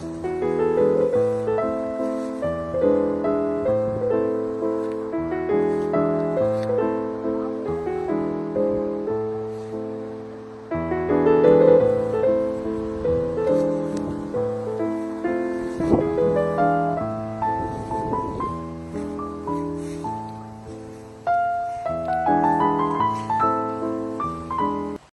うん。